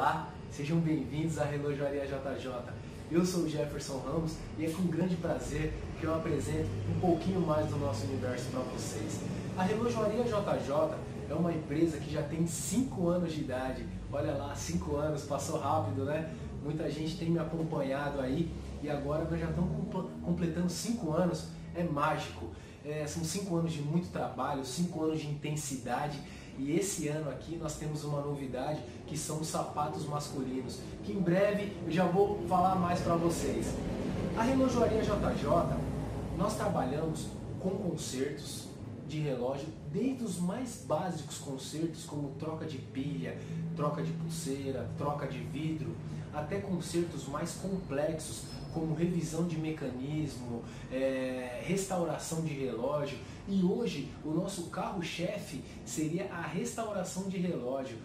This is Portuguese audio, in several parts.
Olá, sejam bem-vindos à Relojoaria JJ. Eu sou o Jefferson Ramos e é com grande prazer que eu apresento um pouquinho mais do nosso universo para vocês. A Relojoaria JJ é uma empresa que já tem 5 anos de idade. Olha lá, 5 anos, passou rápido, né? Muita gente tem me acompanhado aí e agora nós já estamos completando 5 anos. É mágico. É, são 5 anos de muito trabalho, 5 anos de intensidade e esse ano aqui nós temos uma novidade que são os sapatos masculinos, que em breve eu já vou falar mais para vocês. A relojoaria JJ, nós trabalhamos com consertos de relógio, desde os mais básicos consertos, como troca de pilha, troca de pulseira, troca de vidro, até consertos mais complexos, como revisão de mecanismo, é, restauração de relógio. E hoje o nosso carro-chefe seria a restauração de relógio.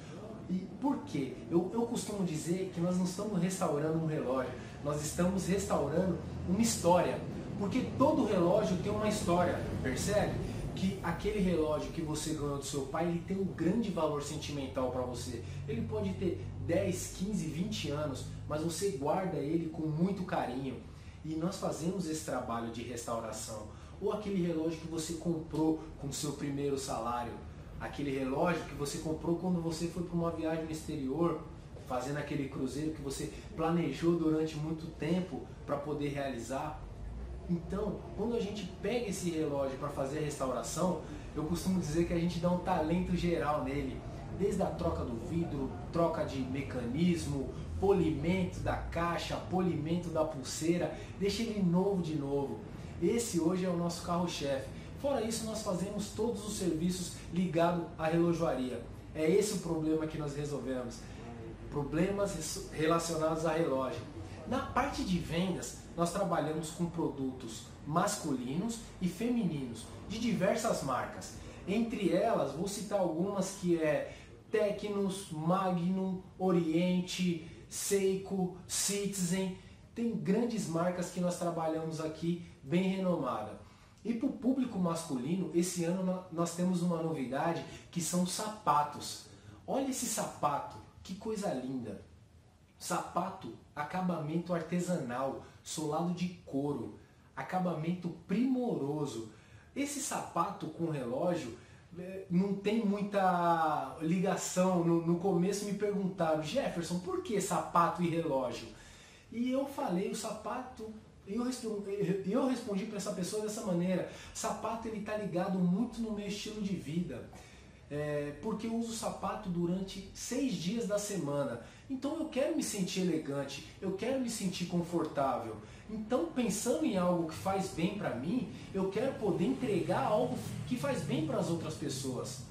E por quê? Eu, eu costumo dizer que nós não estamos restaurando um relógio, nós estamos restaurando uma história. Porque todo relógio tem uma história, percebe? Que aquele relógio que você ganhou do seu pai, ele tem um grande valor sentimental para você. Ele pode ter 10, 15, 20 anos, mas você guarda ele com muito carinho. E nós fazemos esse trabalho de restauração. Ou aquele relógio que você comprou com seu primeiro salário, aquele relógio que você comprou quando você foi para uma viagem no exterior, fazendo aquele cruzeiro que você planejou durante muito tempo para poder realizar. Então, quando a gente pega esse relógio para fazer a restauração, eu costumo dizer que a gente dá um talento geral nele, desde a troca do vidro, troca de mecanismo, polimento da caixa, polimento da pulseira, deixa ele novo de novo. Esse hoje é o nosso carro-chefe. Fora isso, nós fazemos todos os serviços ligados à relojoaria. É esse o problema que nós resolvemos. Problemas relacionados a relógio. Na parte de vendas, nós trabalhamos com produtos masculinos e femininos de diversas marcas. Entre elas, vou citar algumas que é Tecnos, Magnum, Oriente, Seiko, Citizen. Tem grandes marcas que nós trabalhamos aqui, bem renomada. E para o público masculino, esse ano nós temos uma novidade que são sapatos. Olha esse sapato, que coisa linda! Sapato, acabamento artesanal, solado de couro, acabamento primoroso. Esse sapato com relógio é, não tem muita ligação. No, no começo me perguntaram, Jefferson, por que sapato e relógio? E eu falei, o sapato eu respondi, eu respondi para essa pessoa dessa maneira: sapato ele está ligado muito no meu estilo de vida é, porque eu uso sapato durante seis dias da semana. Então eu quero me sentir elegante, eu quero me sentir confortável. Então, pensando em algo que faz bem para mim, eu quero poder entregar algo que faz bem para as outras pessoas.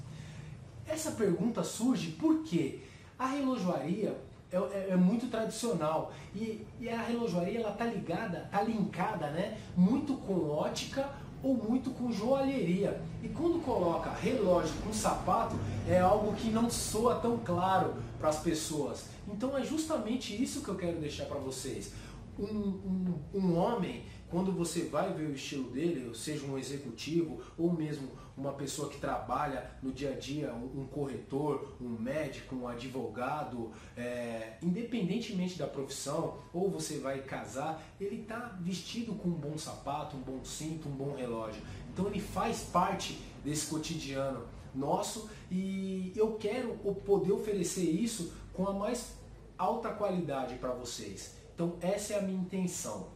Essa pergunta surge porque a relojoaria é, é, é muito tradicional e, e a relojoaria ela tá ligada, tá linkada, né, muito com ótica ou muito com joalheria. E quando coloca relógio com sapato, é algo que não soa tão claro para as pessoas. Então é justamente isso que eu quero deixar para vocês. Um, um, um homem quando você vai ver o estilo dele, seja um executivo ou mesmo uma pessoa que trabalha no dia a dia, um corretor, um médico, um advogado, é, independentemente da profissão, ou você vai casar, ele está vestido com um bom sapato, um bom cinto, um bom relógio. Então ele faz parte desse cotidiano nosso e eu quero poder oferecer isso com a mais alta qualidade para vocês. Então essa é a minha intenção.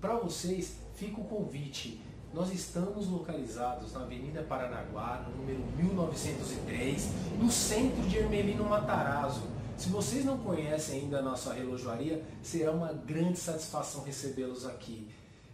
Para vocês, fica o convite. Nós estamos localizados na Avenida Paranaguá, no número 1903, no centro de Ermelino Matarazzo. Se vocês não conhecem ainda a nossa relojoaria, será uma grande satisfação recebê-los aqui.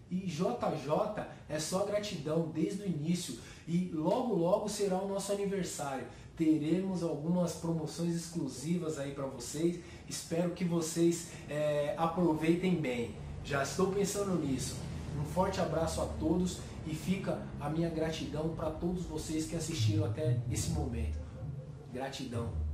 E JJ é só gratidão desde o início e logo logo será o nosso aniversário. Teremos algumas promoções exclusivas aí para vocês. Espero que vocês é, aproveitem bem. Já estou pensando nisso. Um forte abraço a todos e fica a minha gratidão para todos vocês que assistiram até esse momento. Gratidão.